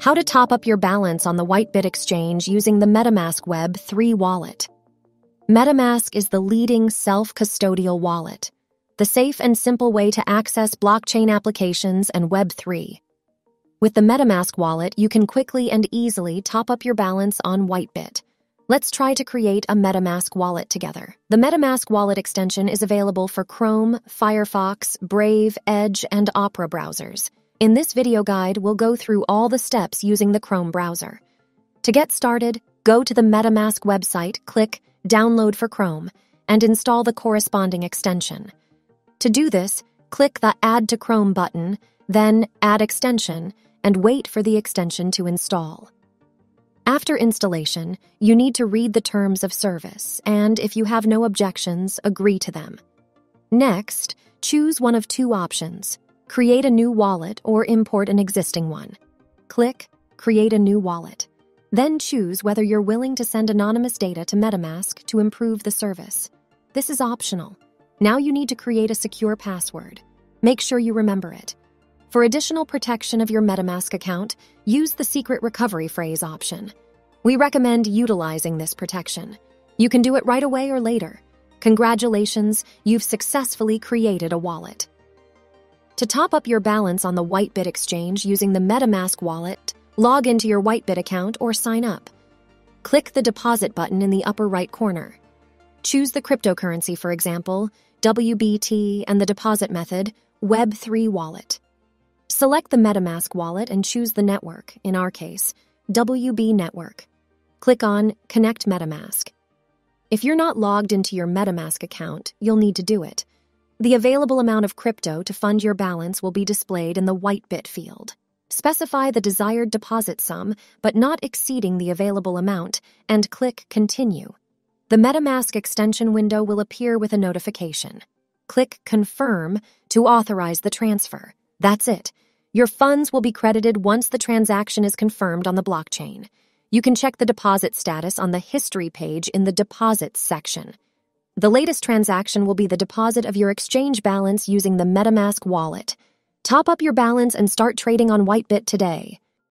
How to top up your balance on the Whitebit exchange using the MetaMask Web 3 wallet. MetaMask is the leading self custodial wallet, the safe and simple way to access blockchain applications and Web3. With the MetaMask wallet, you can quickly and easily top up your balance on Whitebit. Let's try to create a MetaMask wallet together. The MetaMask wallet extension is available for Chrome, Firefox, Brave, Edge, and Opera browsers. In this video guide, we'll go through all the steps using the Chrome browser. To get started, go to the MetaMask website, click Download for Chrome, and install the corresponding extension. To do this, click the Add to Chrome button, then Add Extension, and wait for the extension to install. After installation, you need to read the terms of service and, if you have no objections, agree to them. Next, choose one of two options create a new wallet, or import an existing one. Click Create a new wallet. Then choose whether you're willing to send anonymous data to MetaMask to improve the service. This is optional. Now you need to create a secure password. Make sure you remember it. For additional protection of your MetaMask account, use the secret recovery phrase option. We recommend utilizing this protection. You can do it right away or later. Congratulations, you've successfully created a wallet. To top up your balance on the Whitebit exchange using the MetaMask wallet, log into your Whitebit account or sign up. Click the deposit button in the upper right corner. Choose the cryptocurrency, for example, WBT, and the deposit method, Web3 wallet. Select the MetaMask wallet and choose the network, in our case, WB Network. Click on Connect MetaMask. If you're not logged into your MetaMask account, you'll need to do it. The available amount of crypto to fund your balance will be displayed in the WhiteBIT field. Specify the desired deposit sum, but not exceeding the available amount, and click Continue. The MetaMask extension window will appear with a notification. Click Confirm to authorize the transfer. That's it. Your funds will be credited once the transaction is confirmed on the blockchain. You can check the deposit status on the History page in the Deposits section. The latest transaction will be the deposit of your exchange balance using the MetaMask wallet. Top up your balance and start trading on Whitebit today.